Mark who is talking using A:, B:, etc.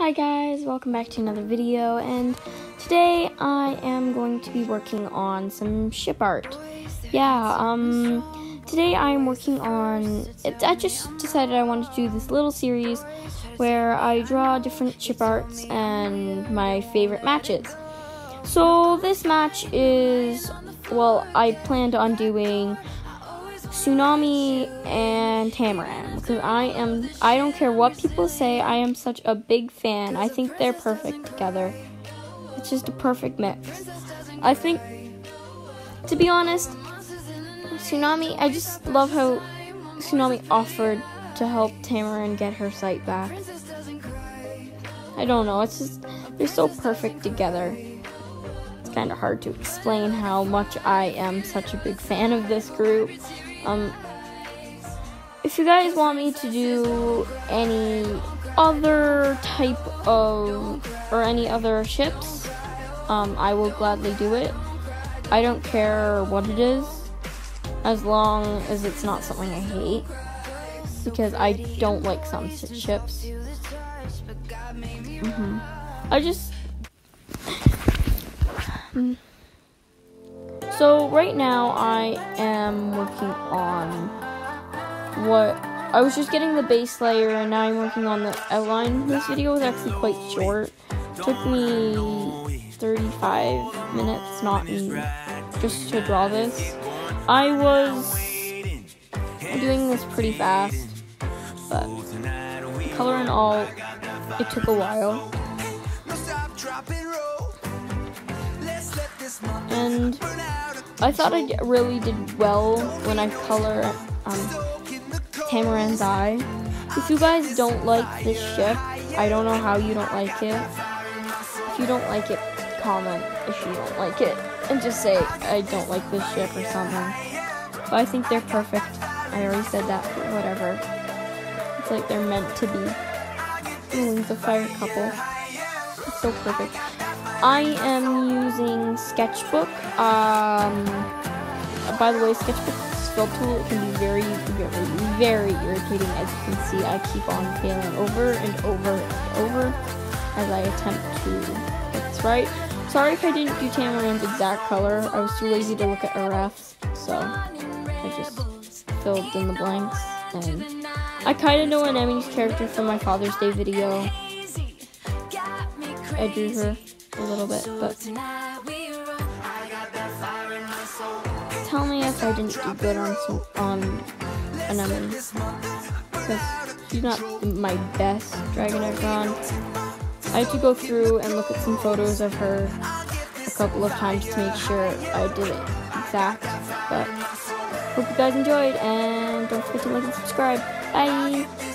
A: Hi guys, welcome back to another video and today I am going to be working on some ship art. Yeah, um today I am working on it, I just decided I wanted to do this little series where I draw different ship arts and my favorite matches. So this match is well, I planned on doing Tsunami and Tamarin because I am I don't care what people say I am such a big fan. I think they're perfect together. It's just a perfect mix. I think to be honest Tsunami I just love how Tsunami offered to help Tamarin get her sight back. I don't know it's just they're so perfect together. It's kind of hard to explain how much I am such a big fan of this group um, if you guys want me to do any other type of or any other ships, um, I will gladly do it. I don't care what it is, as long as it's not something I hate, because I don't like some ships. Mm-hmm. I just. So right now I am working on what I was just getting the base layer and now I'm working on the outline. This video was actually quite short. It took me 35 minutes, not just to draw this. I was doing this pretty fast, but color and all, it took a while. And I thought I really did well when I color um, Tamarin's eye. If you guys don't like this ship, I don't know how you don't like it. If you don't like it, comment if you don't like it. And just say, I don't like this ship or something. But I think they're perfect. I already said that, but whatever. It's like they're meant to be. Of Fire couple. It's so perfect. I am using Sketchbook. Um, by the way, Sketchbook fill tool can be very, very, very irritating. As you can see, I keep on failing over and over and over as I attempt to get this right. Sorry if I didn't do Tamarin's exact color. I was too lazy to look at refs, so I just filled in the blanks. And I kind of know Anemone's character from my Father's Day video. I drew her a little bit, but tell me if I didn't do good on some on Anemone because she's not my best dragon I've drawn. I had to go through and look at some photos of her a couple of times to make sure I did it exact. But hope you guys enjoyed and don't forget to like and subscribe. Bye.